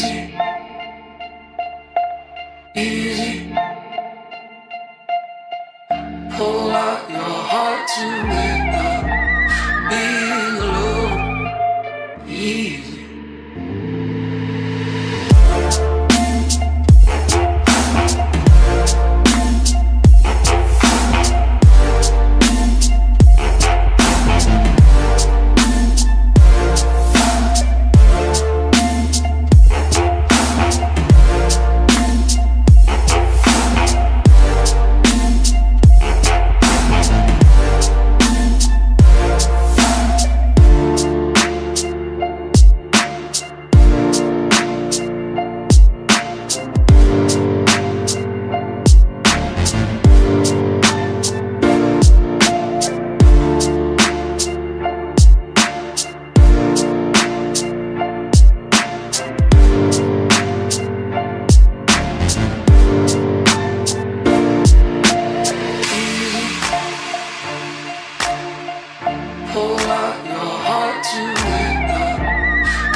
Easy. Easy. Pull out your heart to me now. Easy. Pull out your heart to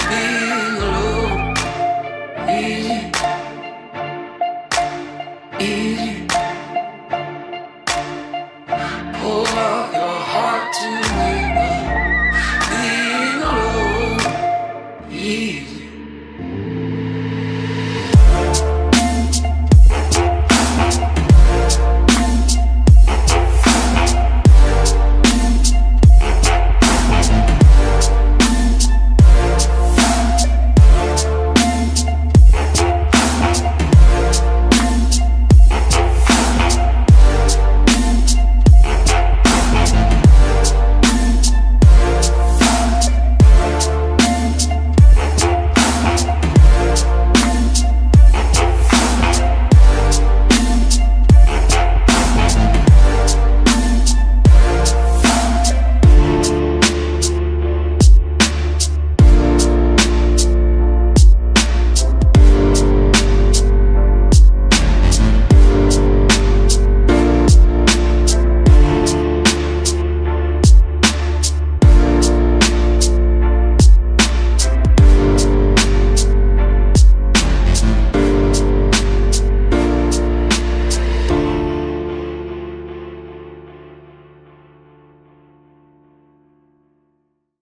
being alone, easy, easy. Pull out your heart to